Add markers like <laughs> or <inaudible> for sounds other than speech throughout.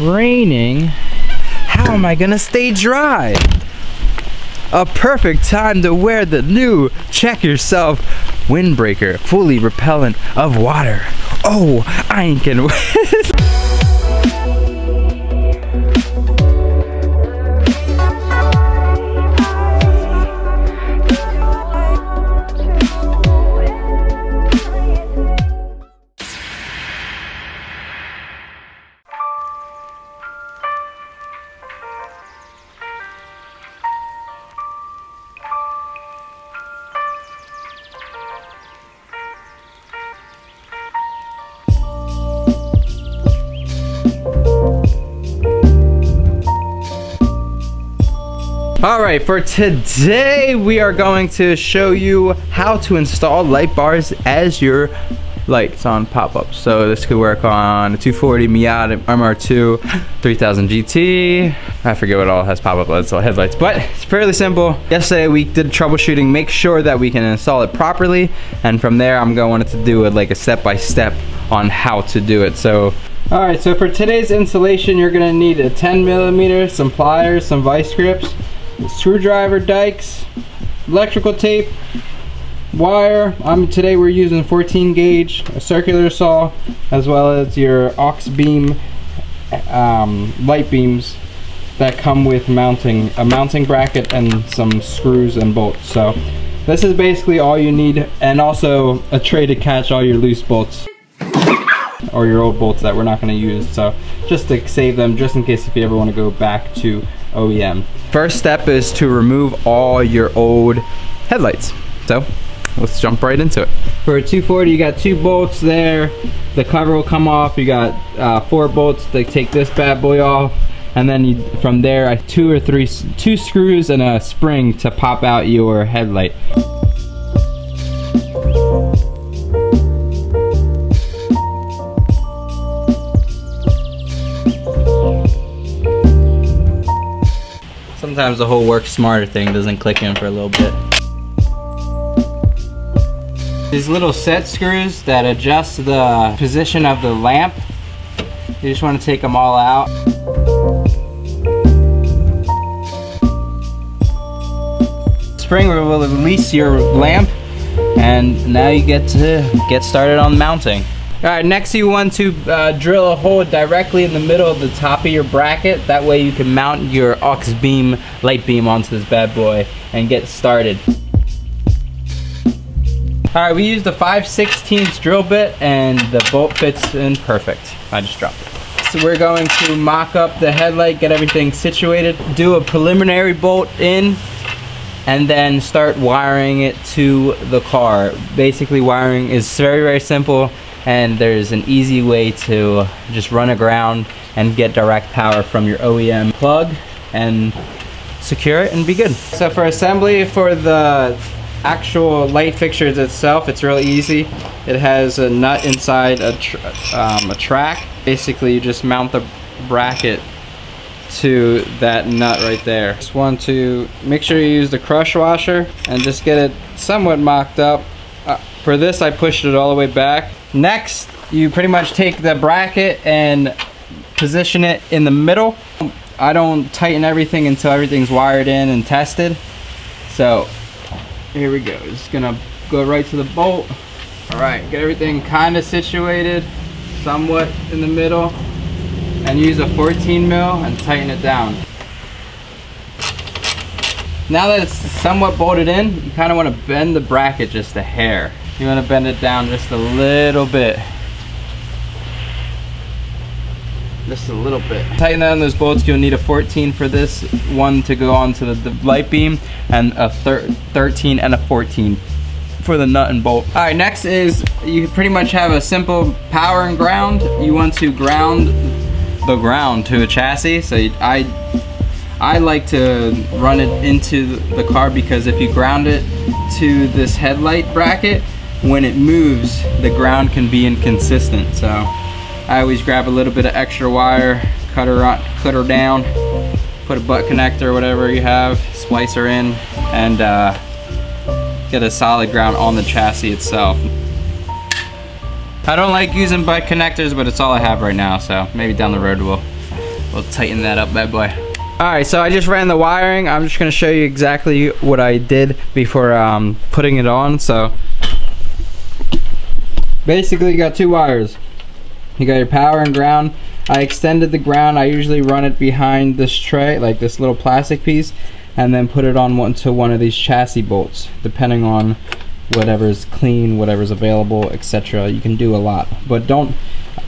raining, how am I gonna stay dry? A perfect time to wear the new Check Yourself Windbreaker, fully repellent of water. Oh, I ain't gonna. <laughs> All right, for today, we are going to show you how to install light bars as your lights on pop-ups. So this could work on a 240 Miata MR2 3000 GT. I forget what all has pop-up lights, so headlights, but it's fairly simple. Yesterday we did troubleshooting, make sure that we can install it properly. And from there, I'm going to do it like a step-by-step -step on how to do it. So all right, so for today's installation, you're gonna need a 10 millimeter, some pliers, some vice grips, screwdriver dikes, electrical tape, wire. Um, today we're using 14 gauge, a circular saw, as well as your Auxbeam um, light beams that come with mounting, a mounting bracket and some screws and bolts. So this is basically all you need and also a tray to catch all your loose bolts or your old bolts that we're not going to use. So just to save them, just in case if you ever want to go back to OEM. First step is to remove all your old headlights. So let's jump right into it. For a 240, you got two bolts there. The cover will come off. You got uh, four bolts to take this bad boy off. And then you, from there, two or three, two screws and a spring to pop out your headlight. Sometimes the whole work smarter thing doesn't click in for a little bit. These little set screws that adjust the position of the lamp, you just want to take them all out. Spring will release your lamp and now you get to get started on mounting. All right, next you want to uh, drill a hole directly in the middle of the top of your bracket. That way you can mount your aux beam, light beam onto this bad boy and get started. All right, we used a 5 16 drill bit and the bolt fits in perfect. I just dropped it. So we're going to mock up the headlight, get everything situated, do a preliminary bolt in, and then start wiring it to the car. Basically wiring is very, very simple and there's an easy way to just run aground and get direct power from your OEM plug and secure it and be good. So for assembly for the actual light fixtures itself, it's really easy. It has a nut inside a, tr um, a track. Basically you just mount the bracket to that nut right there. Just want to make sure you use the crush washer and just get it somewhat mocked up. Uh, for this I pushed it all the way back Next, you pretty much take the bracket and position it in the middle. I don't tighten everything until everything's wired in and tested. So here we go. Just gonna go right to the bolt. All right, get everything kind of situated, somewhat in the middle, and use a 14 mil and tighten it down. Now that it's somewhat bolted in, you kind of want to bend the bracket just a hair. You want to bend it down just a little bit. Just a little bit. Tighten down those bolts. You'll need a 14 for this one to go onto the, the light beam and a thir 13 and a 14 for the nut and bolt. All right, next is you pretty much have a simple power and ground. You want to ground the ground to a chassis. So you, I I like to run it into the car because if you ground it to this headlight bracket, when it moves, the ground can be inconsistent. So I always grab a little bit of extra wire, cut her, on, cut her down, put a butt connector whatever you have, splice her in, and uh, get a solid ground on the chassis itself. I don't like using butt connectors, but it's all I have right now, so maybe down the road we'll We'll tighten that up, bad boy. All right, so I just ran the wiring. I'm just gonna show you exactly what I did before um, putting it on. So basically you got two wires. You got your power and ground. I extended the ground. I usually run it behind this tray, like this little plastic piece, and then put it on one to one of these chassis bolts, depending on whatever's clean, whatever's available, etc. You can do a lot, but don't.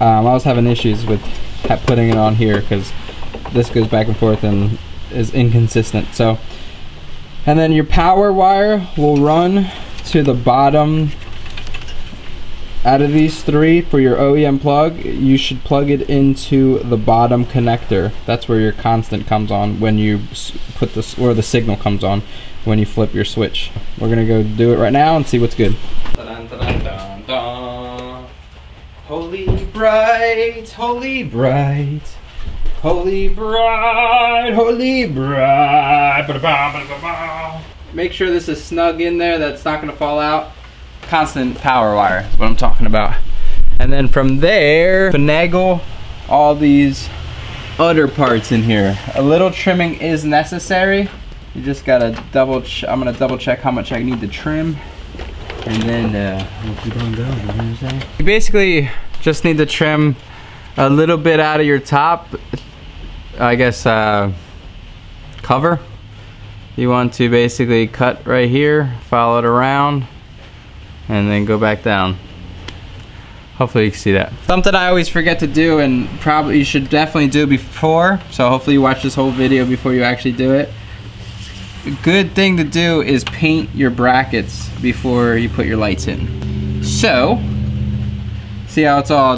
Um, I was having issues with putting it on here because this goes back and forth and is inconsistent. So, and then your power wire will run to the bottom out of these three for your OEM plug you should plug it into the bottom connector. That's where your constant comes on when you put this or the signal comes on when you flip your switch. We're gonna go do it right now and see what's good. Dun, dun, dun, holy bright holy bright holy bright holy bright. Make sure this is snug in there that's not gonna fall out constant power wire is what I'm talking about. And then from there, finagle all these other parts in here. A little trimming is necessary. You just gotta double, I'm gonna double check how much I need to trim. And then uh, we'll keep on going, you know what I'm saying? You basically just need to trim a little bit out of your top, I guess, uh, cover. You want to basically cut right here, follow it around, and then go back down. Hopefully you can see that. Something I always forget to do and probably you should definitely do before, so hopefully you watch this whole video before you actually do it. A good thing to do is paint your brackets before you put your lights in. So, see how it's all,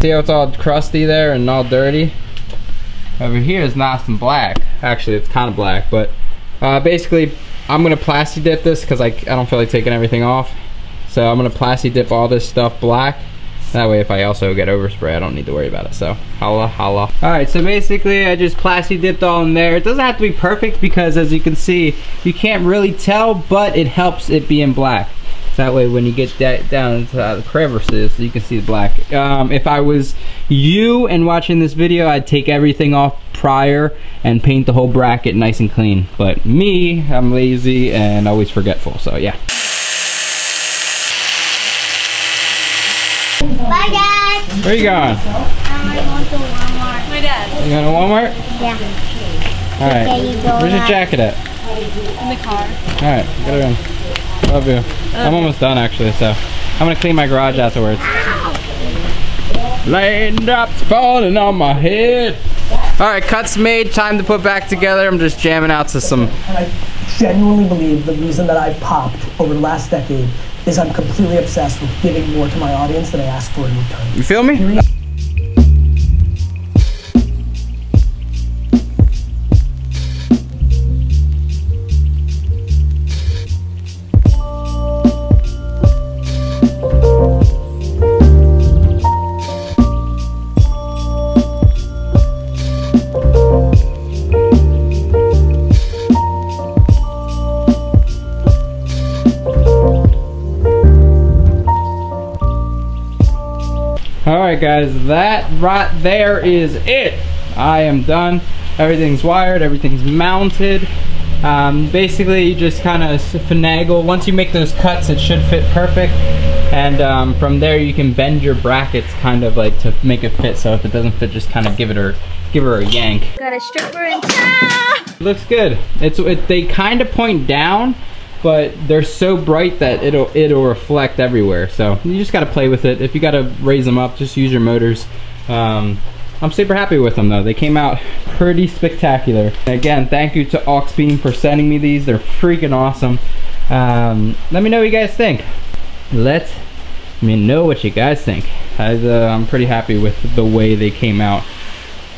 see how it's all crusty there and all dirty? Over here is nice and black. Actually, it's kind of black, but uh, basically, I'm gonna plasti dip this because I, I don't feel like taking everything off. So I'm gonna plasti dip all this stuff black. That way if I also get overspray, I don't need to worry about it. So holla holla. All right, so basically I just plasti dipped all in there. It doesn't have to be perfect because as you can see, you can't really tell, but it helps it being black. That way when you get that down into the crevices, you can see the black. Um, if I was you and watching this video, I'd take everything off prior and paint the whole bracket nice and clean. But me, I'm lazy and always forgetful, so yeah. Where are you going? I'm going to Walmart. My dad. You going to Walmart? Yeah. All right. Okay, you go Where's your now. jacket at? In the car. All right, get her in. Love you. I'm almost done actually, so I'm gonna clean my garage afterwards. Raindrops falling on my head. All right, cuts made. Time to put back together. I'm just jamming out to some. And I genuinely believe the reason that I've popped over the last decade is I'm completely obsessed with giving more to my audience than I ask for in return. You feel me? Guys, that right there is it. I am done. Everything's wired, everything's mounted. Um, basically, you just kind of finagle. Once you make those cuts, it should fit perfect. And um, from there, you can bend your brackets kind of like to make it fit. So if it doesn't fit, just kind of give it her, give her a yank. Got a stripper in town. Looks good. It's it, they kind of point down, but they're so bright that it'll it'll reflect everywhere. So you just got to play with it. If you got to raise them up, just use your motors. Um, I'm super happy with them though. They came out pretty spectacular. Again, thank you to Auxbeam for sending me these. They're freaking awesome. Um, let me know what you guys think. Let me know what you guys think. I, uh, I'm pretty happy with the way they came out.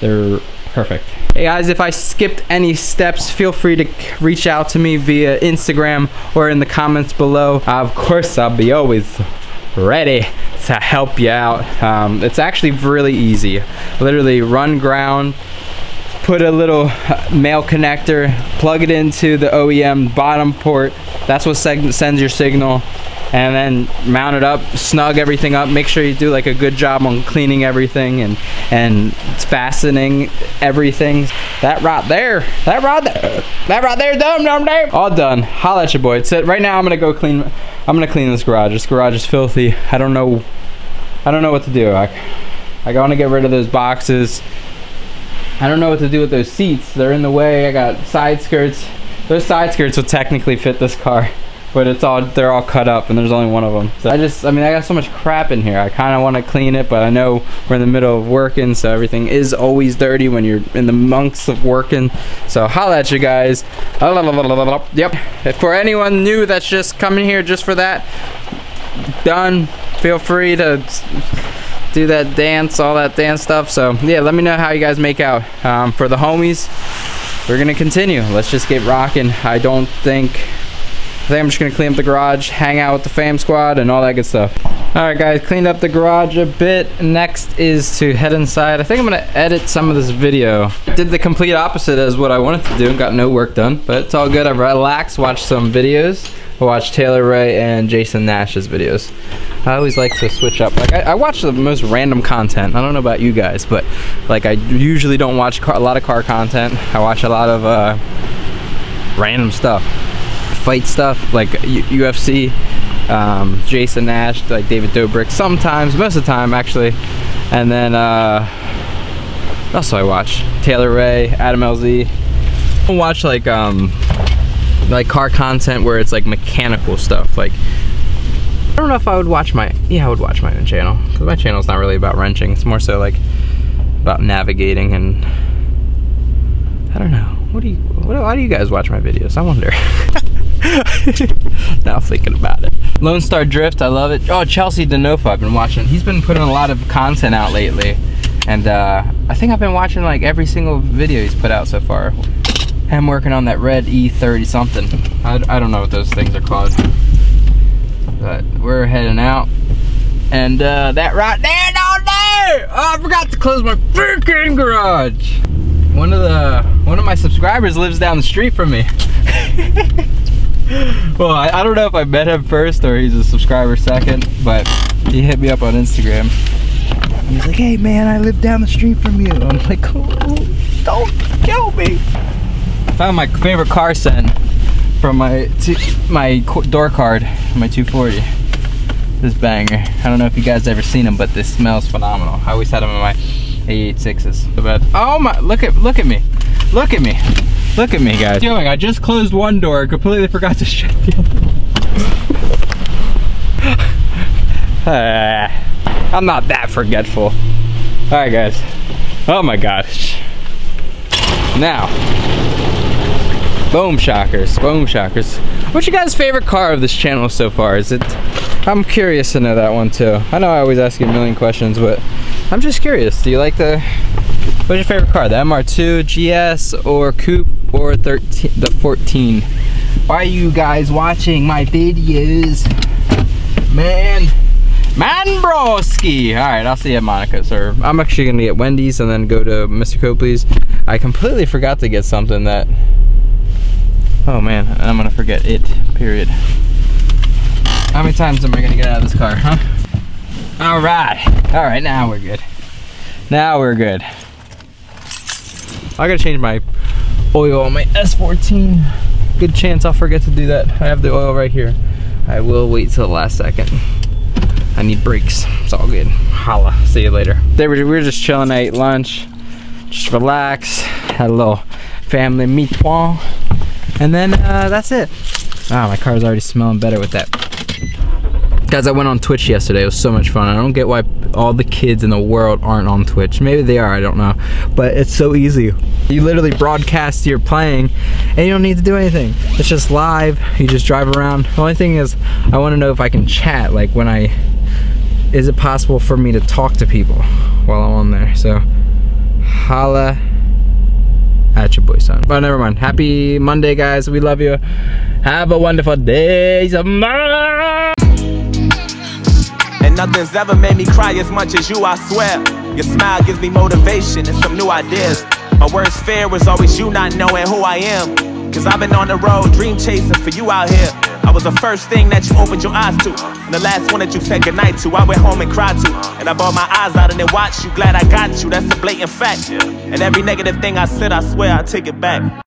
They're perfect. Hey guys, if I skipped any steps, feel free to reach out to me via Instagram or in the comments below. Uh, of course, I'll be always ready to help you out. Um, it's actually really easy. Literally run ground, put a little male connector, plug it into the OEM bottom port. That's what sends your signal. And then mount it up, snug everything up. Make sure you do like a good job on cleaning everything and and fastening everything. That right there, that right there, that right there, dumb dumb dumb. All done. Holla at your boy. It's it. Right now, I'm gonna go clean. I'm gonna clean this garage. This garage is filthy. I don't know. I don't know what to do. I, I want to get rid of those boxes. I don't know what to do with those seats. They're in the way. I got side skirts. Those side skirts would technically fit this car, but it's all they're all cut up and there's only one of them. So I just, I mean, I got so much crap in here. I kind of want to clean it, but I know we're in the middle of working, so everything is always dirty when you're in the monks of working. So holla at you guys. Yep. For anyone new that's just coming here just for that, done. Feel free to do that dance, all that dance stuff. So yeah, let me know how you guys make out. Um, for the homies, we're gonna continue. Let's just get rocking. I don't think, I think I'm just gonna clean up the garage, hang out with the fam squad and all that good stuff. All right guys, cleaned up the garage a bit. Next is to head inside. I think I'm gonna edit some of this video. Did the complete opposite as what I wanted to do and got no work done, but it's all good. I relaxed, watched some videos. I watched Taylor Ray and Jason Nash's videos. I always like to switch up. Like I, I, watch the most random content. I don't know about you guys, but like I usually don't watch car, a lot of car content. I watch a lot of uh, random stuff, fight stuff like UFC, um, Jason Nash, like David Dobrik. Sometimes, most of the time actually, and then uh, also I watch? Taylor Ray, Adam LZ. I watch like um, like car content where it's like mechanical stuff like I don't know if I would watch my yeah I would watch my own channel because my channel's not really about wrenching. It's more so like about navigating and I don't know. What do you what, why do you guys watch my videos? I wonder <laughs> <laughs> now thinking about it Lone Star Drift I love it oh Chelsea DeNofa I've been watching he's been putting a lot of content out lately and uh, I think I've been watching like every single video he's put out so far I'm working on that red E30 something. I, I don't know what those things are called. But we're heading out. And uh, that right there down there! Oh, I forgot to close my freaking garage. One of the one of my subscribers lives down the street from me. <laughs> well, I, I don't know if I met him first or he's a subscriber second, but he hit me up on Instagram. He's like, hey man, I live down the street from you. I'm like, don't kill me found my favorite car scent from my my door card, my 240. This banger. I don't know if you guys ever seen them, but this smells phenomenal. I always had them in my A86s. But oh my, look at look at me, look at me, look at me, guys. Doing? I just closed one door, completely forgot to <laughs> shut the other. uh, I'm not that forgetful. All right, guys. Oh my gosh. Now, Boom shockers, boom shockers. What's your guys' favorite car of this channel so far? Is it, I'm curious to know that one too. I know I always ask you a million questions, but I'm just curious. Do you like the, what's your favorite car? The MR2, GS, or Coupe, or 13, the 14? Why are you guys watching my videos? Man, Man broski! Alright, I'll see you at Monica, sir. I'm actually gonna get Wendy's and then go to Mr. Copley's. I completely forgot to get something that Oh man, I'm gonna forget it, period. How many times am I gonna get out of this car, huh? All right, all right, now we're good. Now we're good. I gotta change my oil on my S14. Good chance I'll forget to do that. I have the oil right here. I will wait till the last second. I need brakes. It's all good. Holla. See you later. They were, we were just chilling. I ate lunch. Just relax. Had a little family meetoir. And then uh, that's it. Ah, my car's already smelling better with that. Guys, I went on Twitch yesterday. It was so much fun. I don't get why all the kids in the world aren't on Twitch. Maybe they are, I don't know. But it's so easy. You literally broadcast you're playing and you don't need to do anything. It's just live. You just drive around. The only thing is, I want to know if I can chat. Like when I, is it possible for me to talk to people while I'm on there? So, holla at your boy son. But never mind. Happy Monday, guys. We love you. Have a wonderful day. And nothing's ever made me cry as much as you, I swear. Your smile gives me motivation and some new ideas. My worst fear was always you not knowing who I am. Cause I've been on the road, dream chasing for you out here. I was the first thing that you opened your eyes to. And the last one that you said goodnight to. I went home and cried to. And I bawled my eyes out and then watched you. Glad I got you, that's a blatant fact. And every negative thing I said, I swear I take it back.